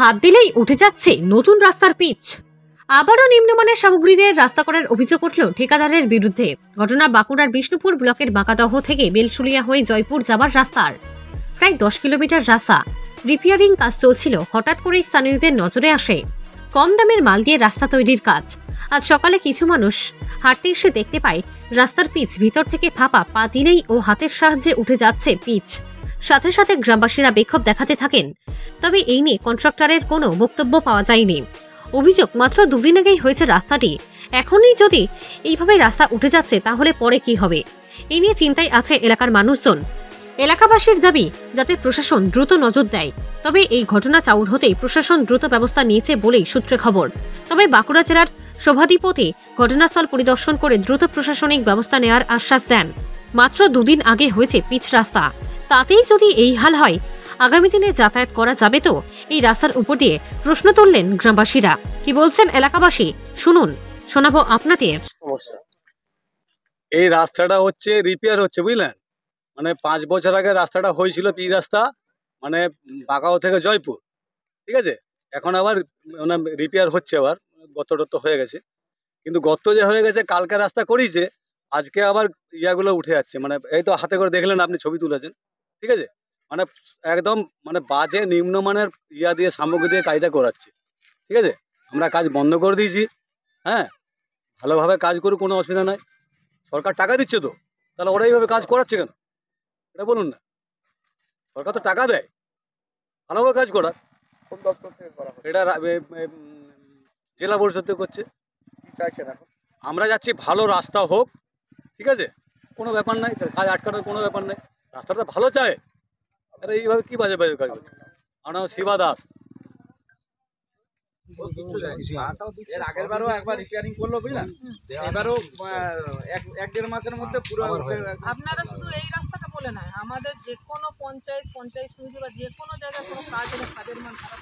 হাত দিলেই উঠে যাচ্ছে নতুন রাস্তার পিচ। আবারও নিম্নমানের সামগ্রী দিয়ে রাস্তা করার অভিযোগ উঠল ঠিকাদারের বিরুদ্ধে। ঘটনা বাঁকুড়ার বিষ্ণুপুর ব্লকের বাঁকাদহ থেকে বেলসুলিয়া হয়ে জয়পুর যাবার রাস্তার। প্রায় দশ কিলোমিটার রাস্তা। রিপেয়ারিং কাজ চলছিল, হঠাৎ করেই স্থানীয়দের নজরে আসে। কম দামের মাল দিয়ে রাস্তা তৈরির কাজ। আজ সকালে কিছু মানুষ হাঁটতে এসে দেখতে পায়, রাস্তার পিচ ভিতর থেকে ফাঁপা পা দিলেই ও হাতের সাহায্যে উঠে যাচ্ছে পিচ। সাথে সাথে গ্রামবাসীরা বিক্ষোভ দেখাতে থাকেন। তবে এই নিয়ে কন্ট্রাক্টরের কোনো বক্তব্য পাওয়া যায়নি। অভিযোগ মাত্র দুদিন আগেই হয়েছে রাস্তাটি। এখনই যদি এইভাবে রাস্তা উঠে যাচ্ছে, তাহলে পরে কি হবে? এই নিয়ে চিন্তায় আছে এলাকার মানুষজন। এলাকাবাসীর দাবি, যাতে প্রশাসন দ্রুত নজর দেয়। তবে এই ঘটনা চাউর হতেই প্রশাসন দ্রুত ব্যবস্থা নিয়েছে বলেই সূত্রে খবর। তবে বাঁকুড়া জেলার সভাধিপতি ঘটনাস্থল পরিদর্শন করে দ্রুত প্রশাসনিক ব্যবস্থা নেওয়ার আশ্বাস দেন। মাত্র দুদিন আগে হয়েছে পিচ রাস্তা। তাতেই যদি এই হাল হয়, আগামী দিনে যাতায়াত করা যাবে তো? এই রাস্তার উপর দিয়ে প্রশ্ন তুললেন গ্রামবাসীরা। কি বলছেন এলাকাবাসী? শুনুন, শোনাবো আপনাদের। এই রাস্তাটা হচ্ছে রিপেয়ার হচ্ছে, বুঝলেন? মানে পাঁচ বছর আগে রাস্তাটা হয়েছিল পি রাস্তা মানে বাঁকাও থেকে জয়পুর, ঠিক আছে? এখন আবার মানে রিপেয়ার হচ্ছে আবার গত টত্ত হয়ে গেছে। কিন্তু গত যে হয়ে গেছে, কালকে রাস্তা করিয়েছে আজকে আবার ইয়াগুলো উঠে যাচ্ছে। মানে এই তো হাতে করে দেখলেন, আপনি ছবি তুলেছেন। ঠিক আছে? মানে একদম মানে বাজে নিম্নমানের ইয়া দিয়ে, সামগ্রী দিয়ে কাজটা করাচ্ছে। ঠিক আছে? আমরা কাজ বন্ধ করে দিয়েছি। হ্যাঁ? ভালোভাবে কাজ করুক, কোনো অসুবিধা নাই। সরকার টাকা দিচ্ছে তো। তাহলে ওরা এইভাবে কাজ করাচ্ছে কেন? এটা বলুন না। সরকার তো টাকা দেয়। ভালোভাবে কাজ করা কোন দপ্তর করা এটা জেলা পরিষদ থেকে করছে। আমরা যাচ্ছি ভালো রাস্তা হোক। ঠিক আছে? কোনো ব্যাপার নাই। কাজ আটকানোর কোনো ব্যাপার নেই। রাস্তাটা ভালো চায়? আরে এইভাবে কি বাজে বাজে কাজ করছে আমার নাম শিবা দাস। এর আগের বারও একবার রিপেয়ারিং করল বুঝলেন এবারও আহ, এক এক দেড় মাসের মধ্যে পুরো আপনারা শুধু এই রাস্তাটা বলে নয় আমাদের যে কোনো পঞ্চায়েত পঞ্চায়েত সমিতি বা যে কোনো জায়গায় কোনো কাজ হলে কাজের মান খারাপ